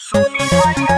祝你快